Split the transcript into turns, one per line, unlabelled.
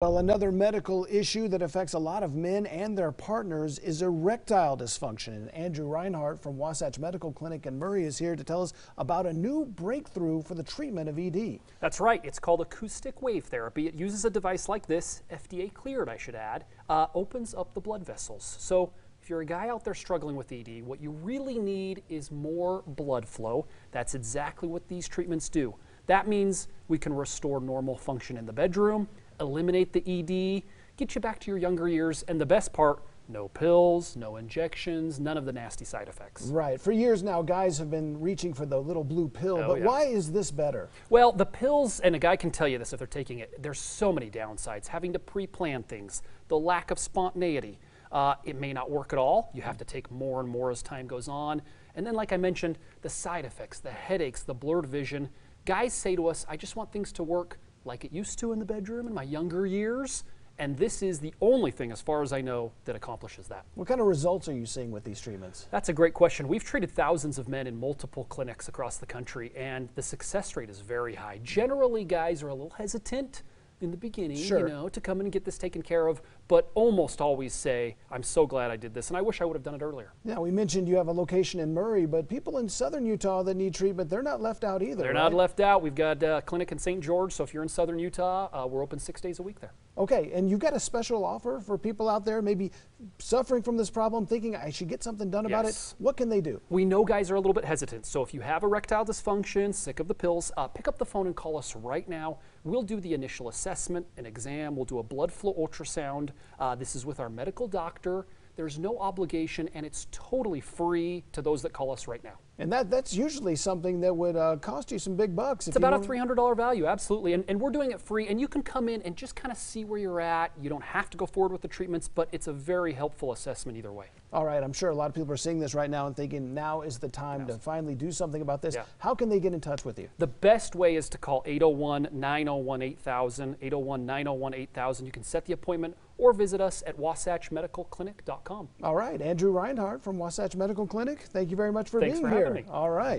Well, another medical issue that affects a lot of men and their partners is erectile dysfunction. And Andrew Reinhardt from Wasatch Medical Clinic in Murray is here to tell us about a new breakthrough for the treatment of ED.
That's right. It's called acoustic wave therapy. It uses a device like this, FDA cleared, I should add, uh, opens up the blood vessels. So if you're a guy out there struggling with ED, what you really need is more blood flow. That's exactly what these treatments do. That means we can restore normal function in the bedroom eliminate the ED, get you back to your younger years, and the best part, no pills, no injections, none of the nasty side effects.
Right. For years now, guys have been reaching for the little blue pill,
oh,
but
yeah.
why is this better?
Well, the pills, and a guy can tell you this if they're taking it, there's so many downsides. Having to pre plan things, the lack of spontaneity. Uh, it may not work at all. You have to take more and more as time goes on. And then, like I mentioned, the side effects, the headaches, the blurred vision. Guys say to us, I just want things to work like it used to in the bedroom in my younger years. And this is the only thing, as far as I know, that accomplishes that.
What kind of results are you seeing with these treatments?
That's a great question. We've treated thousands of men in multiple clinics across the country, and the success rate is very high. Generally, guys are a little hesitant in the beginning,
sure.
you know, to come in and get this taken care of, but almost always say, I'm so glad I did this, and I wish I would have done it earlier.
Yeah, we mentioned you have a location in Murray, but people in southern Utah that need treatment, they're not left out either.
They're
right?
not left out. We've got a clinic in St. George, so if you're in southern Utah, uh, we're open six days a week there.
Okay, and you've got a special offer for people out there maybe suffering from this problem, thinking I should get something done about
yes.
it. What can they do?
We know guys are a little bit hesitant, so if you have erectile dysfunction, sick of the pills, uh, pick up the phone and call us right now. We'll do the initial assessment, an exam, we'll do a blood flow ultrasound. Uh, this is with our medical doctor. There's no obligation, and it's totally free to those that call us right now.
And that, that's usually something that would uh, cost you some big bucks.
It's about a $300 value, absolutely. And, and we're doing it free, and you can come in and just kind of see where you're at. You don't have to go forward with the treatments, but it's a very helpful assessment either way.
All right, I'm sure a lot of people are seeing this right now and thinking now is the time to finally do something about this.
Yeah.
How can they get in touch with you?
The best way is to call 801 901 8000. 801 901 8000. You can set the appointment or visit us at wasatchmedicalclinic.com.
All right, Andrew Reinhardt from Wasatch Medical Clinic, thank you very much for
Thanks
being
for
here.
Having me.
All right.